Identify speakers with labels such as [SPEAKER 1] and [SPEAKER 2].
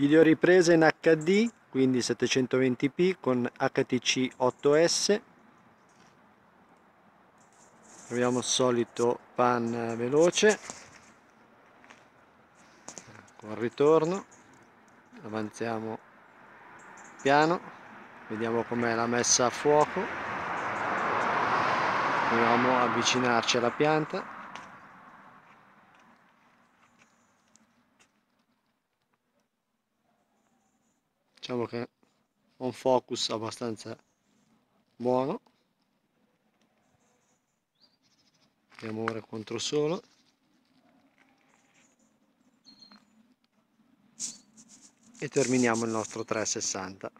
[SPEAKER 1] Video ripresa in HD, quindi 720p con HTC 8S. Troviamo il solito pan veloce. Con ritorno. Avanziamo piano. Vediamo com'è la messa a fuoco. Proviamo a avvicinarci alla pianta. Diciamo che un focus abbastanza buono. Andiamo ora contro solo. E terminiamo il nostro 360